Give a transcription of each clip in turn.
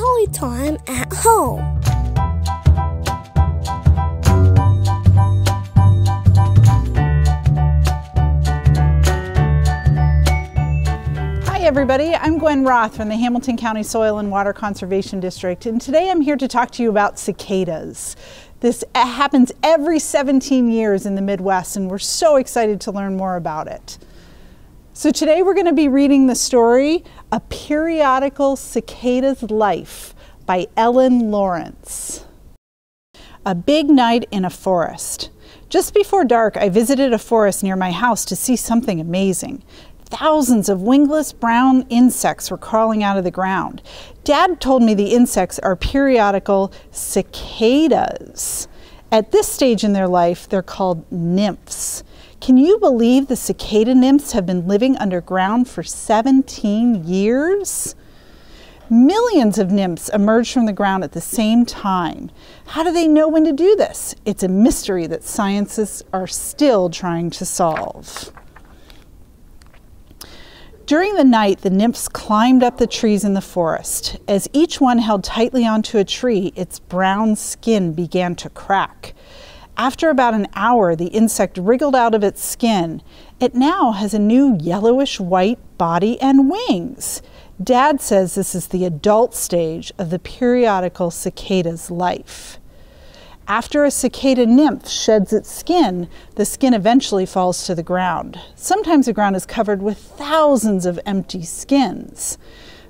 story time at home. Hi everybody, I'm Gwen Roth from the Hamilton County Soil and Water Conservation District and today I'm here to talk to you about cicadas. This happens every 17 years in the Midwest and we're so excited to learn more about it. So today we're going to be reading the story A Periodical Cicada's Life by Ellen Lawrence. A big night in a forest. Just before dark, I visited a forest near my house to see something amazing. Thousands of wingless brown insects were crawling out of the ground. Dad told me the insects are periodical cicadas. At this stage in their life, they're called nymphs. Can you believe the cicada nymphs have been living underground for 17 years? Millions of nymphs emerge from the ground at the same time. How do they know when to do this? It's a mystery that scientists are still trying to solve. During the night, the nymphs climbed up the trees in the forest. As each one held tightly onto a tree, its brown skin began to crack. After about an hour, the insect wriggled out of its skin. It now has a new yellowish white body and wings. Dad says this is the adult stage of the periodical cicada's life. After a cicada nymph sheds its skin, the skin eventually falls to the ground. Sometimes the ground is covered with thousands of empty skins.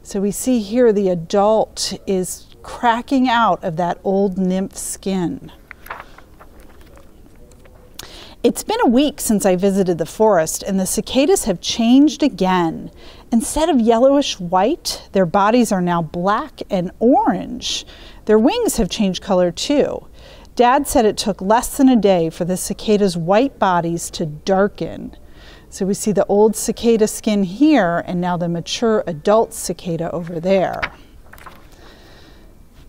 So we see here the adult is cracking out of that old nymph skin. It's been a week since I visited the forest, and the cicadas have changed again. Instead of yellowish white, their bodies are now black and orange. Their wings have changed color too. Dad said it took less than a day for the cicada's white bodies to darken. So we see the old cicada skin here, and now the mature adult cicada over there.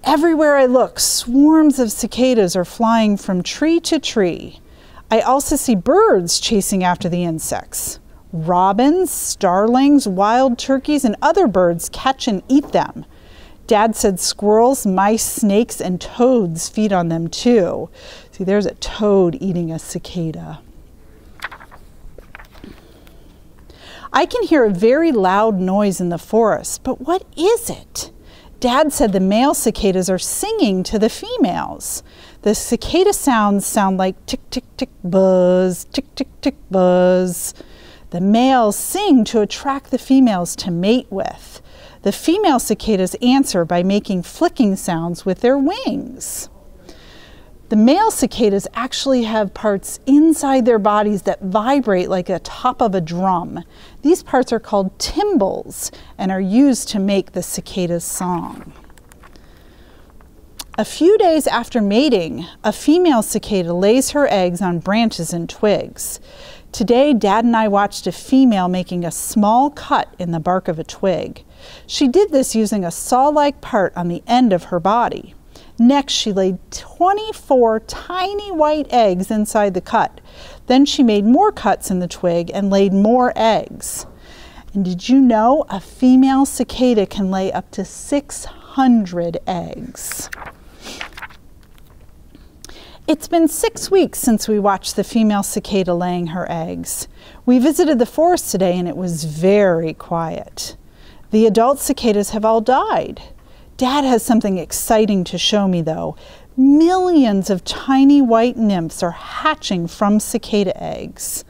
Everywhere I look, swarms of cicadas are flying from tree to tree. I also see birds chasing after the insects. Robins, starlings, wild turkeys, and other birds catch and eat them. Dad said squirrels, mice, snakes, and toads feed on them too. See, there's a toad eating a cicada. I can hear a very loud noise in the forest, but what is it? Dad said the male cicadas are singing to the females. The cicada sounds sound like tick, tick, tick, buzz, tick, tick, tick, buzz. The males sing to attract the females to mate with. The female cicadas answer by making flicking sounds with their wings. The male cicadas actually have parts inside their bodies that vibrate like a top of a drum. These parts are called tymbals and are used to make the cicada's song. A few days after mating, a female cicada lays her eggs on branches and twigs. Today, Dad and I watched a female making a small cut in the bark of a twig. She did this using a saw like part on the end of her body. Next, she laid 24 tiny white eggs inside the cut. Then she made more cuts in the twig and laid more eggs. And did you know a female cicada can lay up to 600 eggs? It's been six weeks since we watched the female cicada laying her eggs. We visited the forest today and it was very quiet. The adult cicadas have all died. Dad has something exciting to show me, though. Millions of tiny white nymphs are hatching from cicada eggs.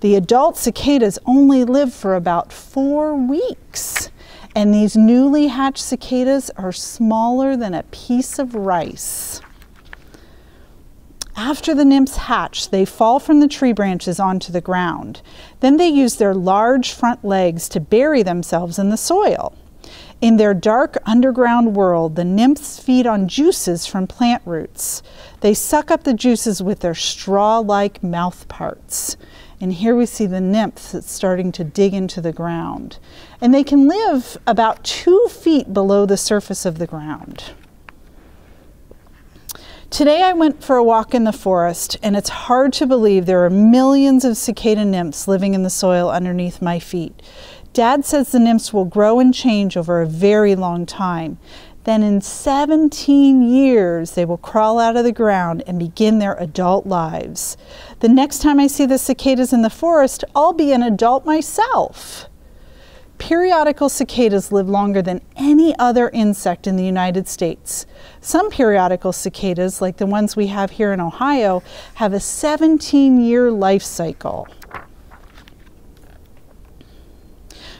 The adult cicadas only live for about four weeks, and these newly hatched cicadas are smaller than a piece of rice. After the nymphs hatch, they fall from the tree branches onto the ground. Then they use their large front legs to bury themselves in the soil. In their dark underground world, the nymphs feed on juices from plant roots. They suck up the juices with their straw like mouth parts. And here we see the nymphs that's starting to dig into the ground. And they can live about two feet below the surface of the ground. Today I went for a walk in the forest, and it's hard to believe there are millions of cicada nymphs living in the soil underneath my feet. Dad says the nymphs will grow and change over a very long time. Then in 17 years, they will crawl out of the ground and begin their adult lives. The next time I see the cicadas in the forest, I'll be an adult myself. Periodical cicadas live longer than any other insect in the United States. Some periodical cicadas, like the ones we have here in Ohio, have a 17 year life cycle.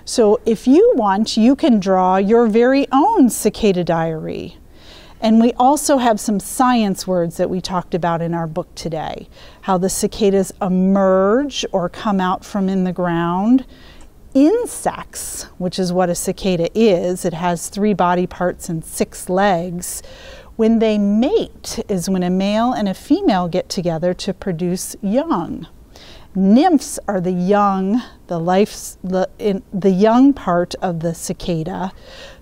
So if you want, you can draw your very own cicada diary. And we also have some science words that we talked about in our book today. How the cicadas emerge or come out from in the ground. Insects, which is what a cicada is, it has three body parts and six legs. When they mate is when a male and a female get together to produce young. Nymphs are the young, the life, the, in, the young part of the cicada.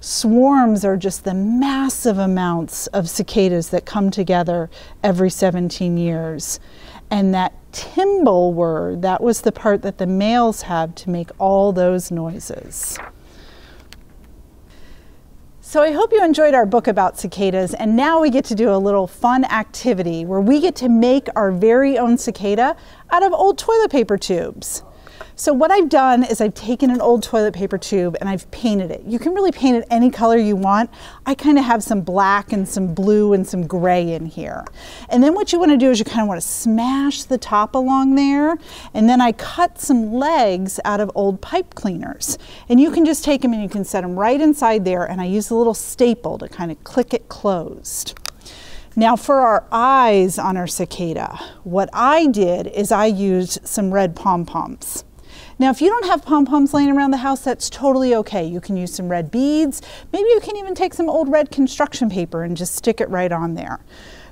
Swarms are just the massive amounts of cicadas that come together every 17 years. And that tymbal word, that was the part that the males have to make all those noises. So I hope you enjoyed our book about cicadas, and now we get to do a little fun activity where we get to make our very own cicada out of old toilet paper tubes. So what I've done is I've taken an old toilet paper tube and I've painted it. You can really paint it any color you want. I kind of have some black and some blue and some gray in here. And then what you want to do is you kind of want to smash the top along there. And then I cut some legs out of old pipe cleaners. And you can just take them and you can set them right inside there. And I use a little staple to kind of click it closed. Now for our eyes on our cicada, what I did is I used some red pom-poms. Now, if you don't have pom-poms laying around the house, that's totally okay. You can use some red beads. Maybe you can even take some old red construction paper and just stick it right on there.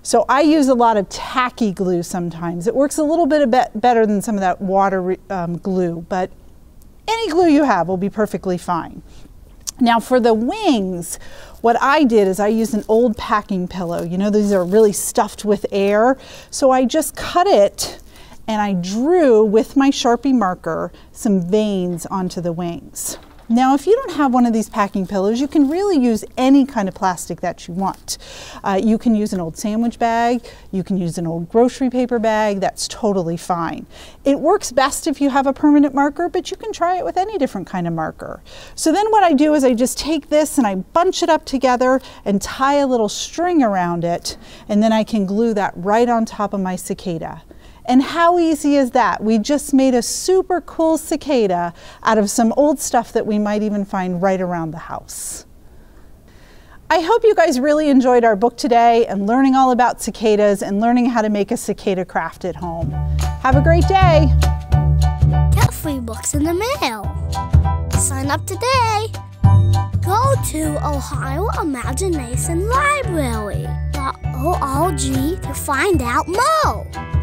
So I use a lot of tacky glue sometimes. It works a little bit, better than some of that water um, glue, but any glue you have will be perfectly fine. Now for the wings, what I did is I used an old packing pillow. You know, these are really stuffed with air. So I just cut it and I drew with my Sharpie marker some veins onto the wings. Now, if you don't have one of these packing pillows, you can really use any kind of plastic that you want. Uh, you can use an old sandwich bag, you can use an old grocery paper bag, that's totally fine. It works best if you have a permanent marker, but you can try it with any different kind of marker. So then what I do is I just take this and I bunch it up together and tie a little string around it, and then I can glue that right on top of my cicada. And how easy is that? We just made a super cool cicada out of some old stuff that we might even find right around the house. I hope you guys really enjoyed our book today and learning all about cicadas and learning how to make a cicada craft at home. Have a great day. Get free books in the mail. Sign up today. Go to Ohio Imagination Library.org to find out more.